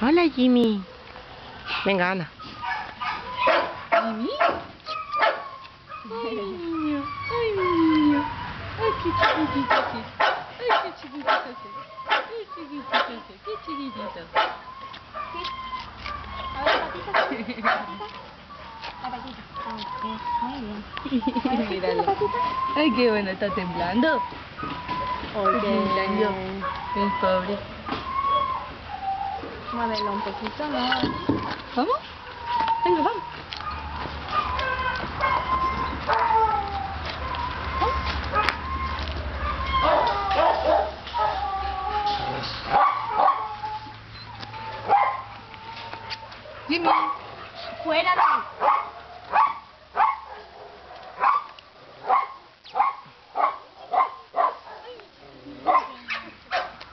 Hola, Jimmy. Venga, Ana. Jimmy. Ay, niño. Ay, niño. Ay, qué chiquitito que es. Ay, qué chiquitito que es. Qué chiquitito que es. Qué chiquitito. A ver, patita. La patita. Muy bien. Ay, míralo. Ay, qué bueno, está temblando. Está temblando. El pobre. Muévelo un poquito, ¿no? ¿Vamos? Venga, vamos. Jimmy. Fuera de ahí.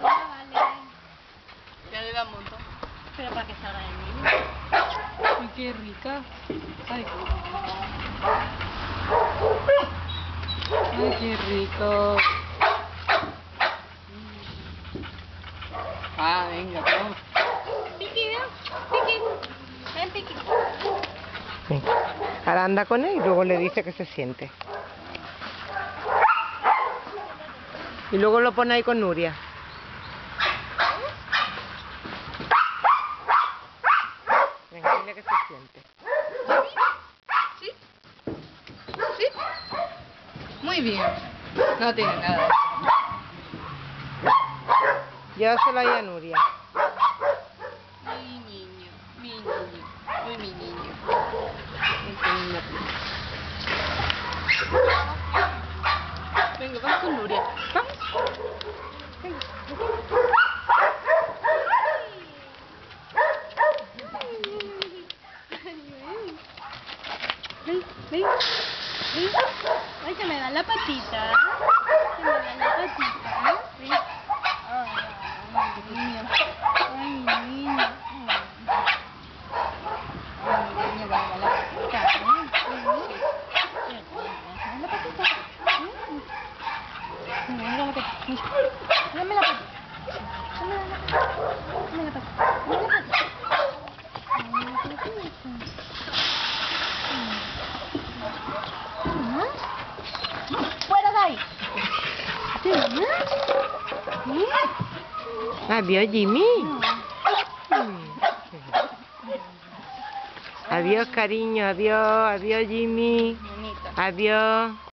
Ah, vale. Ya le da un montón. Pero para que salga el niño. Ay, qué rica. Ay. Ay, qué rico. Ah, venga, vamos. Piqui. Piqui. Ven, Piqui. Venga. Ahora anda con él y luego le dice que se siente. Y luego lo pone ahí con Nuria. Venga, dile que se siente. ¿Sí? ¿Sí? Muy bien. No tiene nada. Llévaselo ahí a Nuria. Mi niño, mi niño, muy mi niño. Este niño. Venga, vamos con Nuria. Vamos. Ven, ven. Ay, que me da la patita. Que me da la patita. Ven. Ay, niño. Ay, niño. Ay, niño, me da la patita. La patita. Dame la patita. Dame la patita. Dame la patita. Dame la patita. Dame la patita. ¡Fuera de ahí! Adiós, Jimmy. Adiós, cariño. Adiós, adiós, Jimmy. Adiós.